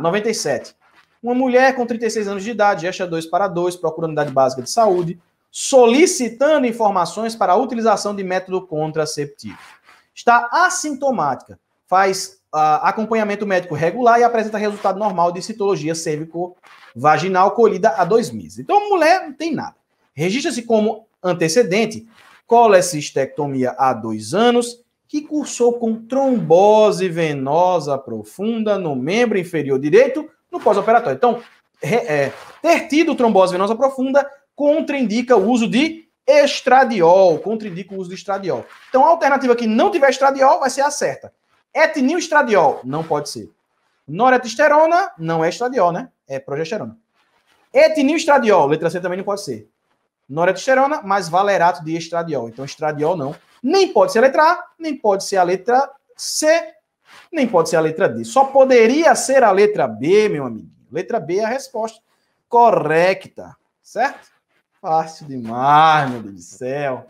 97. Uma mulher com 36 anos de idade, gesta 2 para 2, procura unidade básica de saúde, solicitando informações para a utilização de método contraceptivo. Está assintomática, faz uh, acompanhamento médico regular e apresenta resultado normal de citologia cérvico-vaginal colhida há dois meses. Então, mulher não tem nada. Registra-se como antecedente colecistectomia há dois anos, que cursou com trombose venosa profunda no membro inferior direito no pós-operatório. Então, é, ter tido trombose venosa profunda contraindica o uso de estradiol, contraindica o uso de estradiol. Então, a alternativa que não tiver estradiol vai ser a certa. Etnil estradiol, não pode ser. Noretesterona, não é estradiol, né? É progesterona. Etnil estradiol, letra C também não pode ser. Noretesterona, mais valerato de estradiol. Então, estradiol não. Nem pode ser a letra A, nem pode ser a letra C, nem pode ser a letra D. Só poderia ser a letra B, meu amigo. Letra B é a resposta correta, certo? Fácil demais, meu Deus do céu.